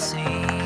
as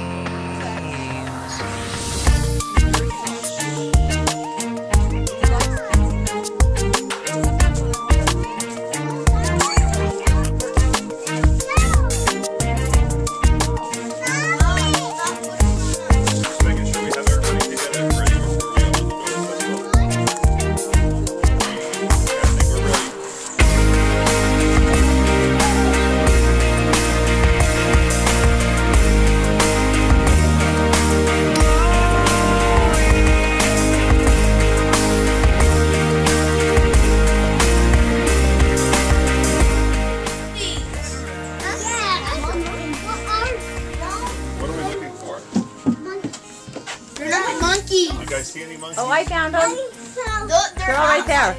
Monkey. You guys see any monkeys? Oh, I found them. They're They're all right there.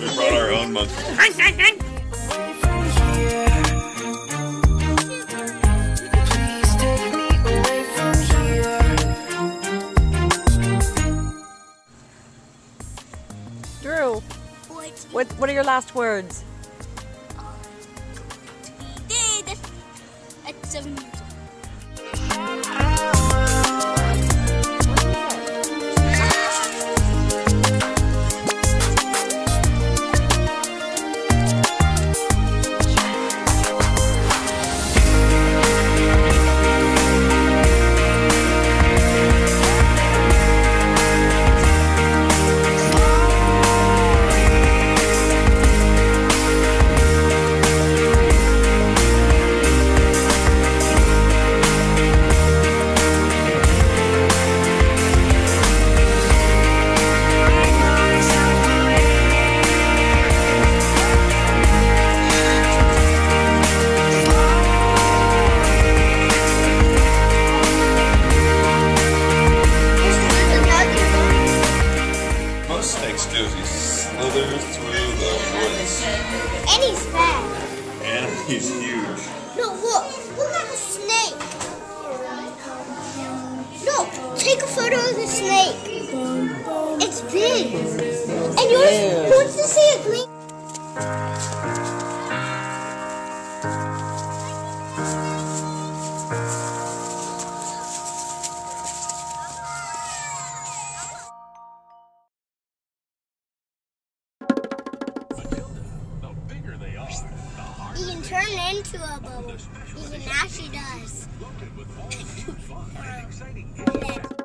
We brought our own monkeys. Please take me away from here. Drew, what, what are your last words? At seven years old. Most snakes do he slithers through the woods. And he's fat. And he's huge. No, look. Look at the snake. No, take a photo of the snake. It's big. And yours, Ew. who wants to see a green? Into a bubble. He can actually does.